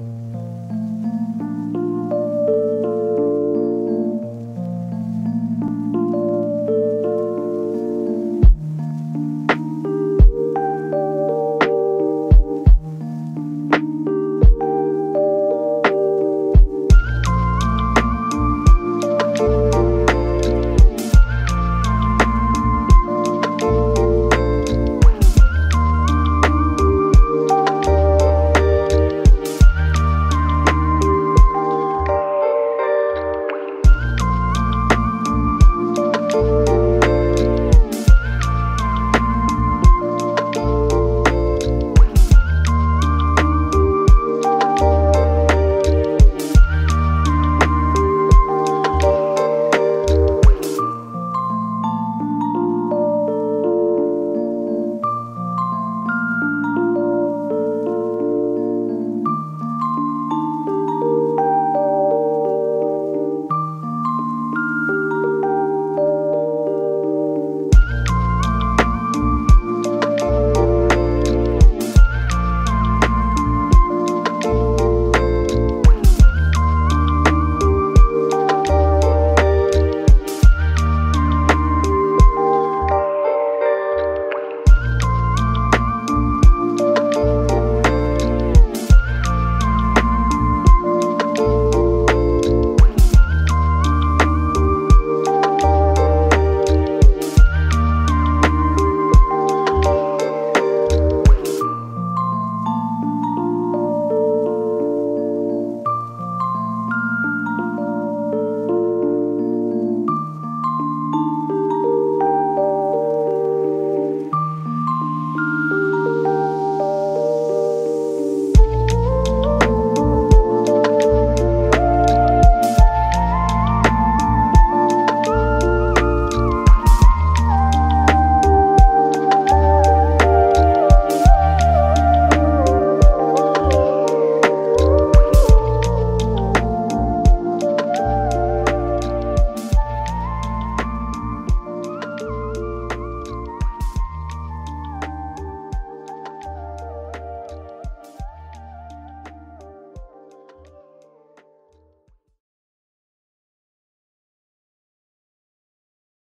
Mm-hmm.